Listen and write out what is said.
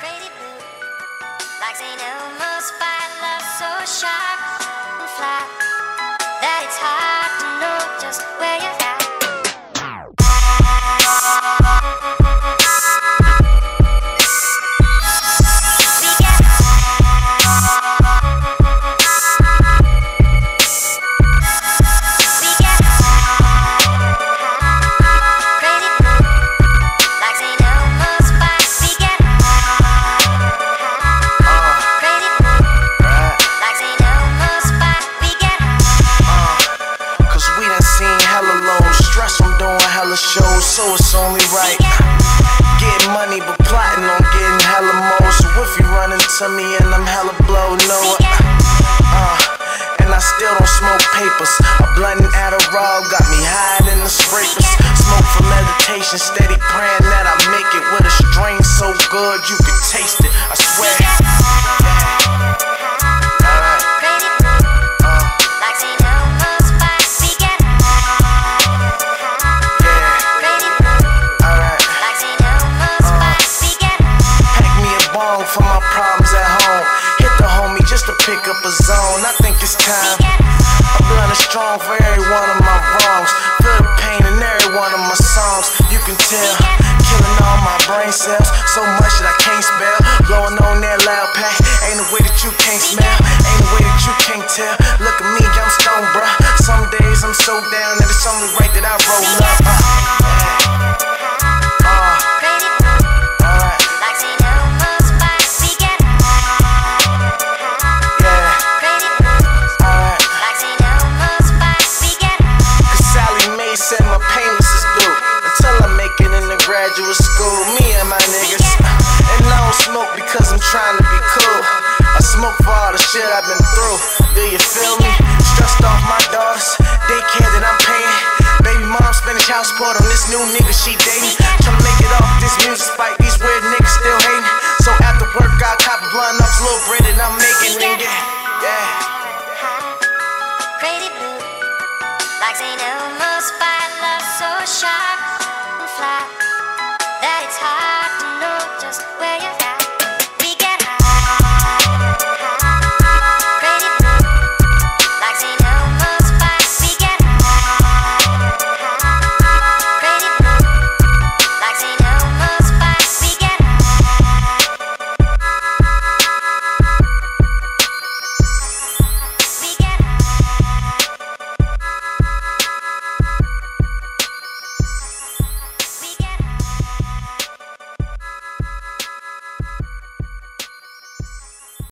Crazy blue, like St. Elmo's fire, love so sharp. So it's only right. Getting money, but plotting on getting hella more. So if you run into me and I'm hella blow, no. Uh, and I still don't smoke papers. A blunt and Adderall got me high in the scrapers. Smoke for meditation, steady praying that I make it with a strain so good you can taste it. I pick up a zone. I think it's time. Blunt is strong for every one of my wrongs. Feel the pain in every one of my songs. You can tell. Killing all my brain cells. So much that I can't spell. Blowing on that loud pack. Ain't a way that you can't smell. Ain't a way that you can't tell. graduate school, me and my niggas. And I don't smoke because I'm trying to be cool. I smoke for all the shit I've been through. Do you feel me? Stressed off my daughters, daycare that I'm paying. Baby mom spending child support on this new nigga she dating. Tryna make it off this music, spite these weird niggas still hating. So after work, I cop a blunt off little bread and I'm making it. Yeah, yeah. Crazy blue, like ain't no more spotlight so shy.